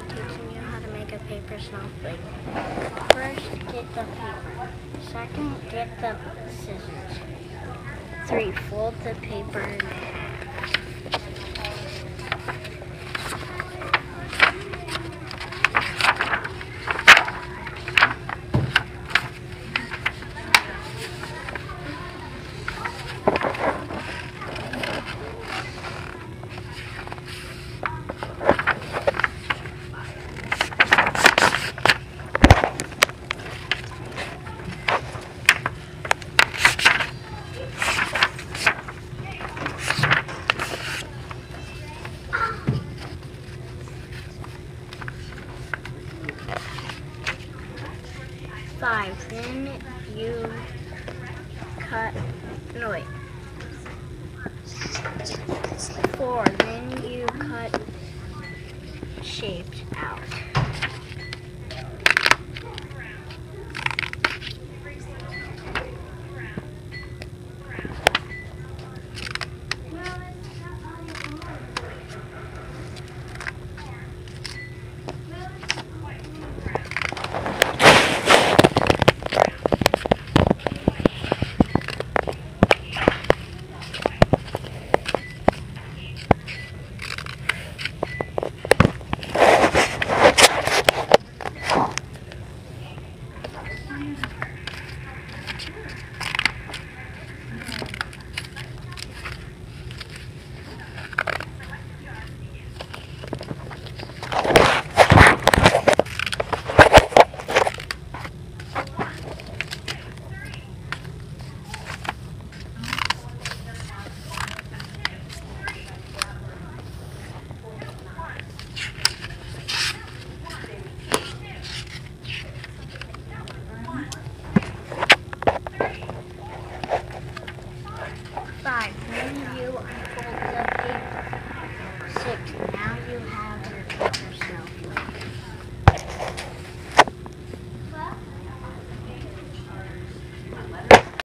be teaching you how to make a paper snowflake. First, get the paper. Second, get the scissors. Three, fold the paper Five, then you cut, no wait. Four, then you cut shapes. five. When you unfold the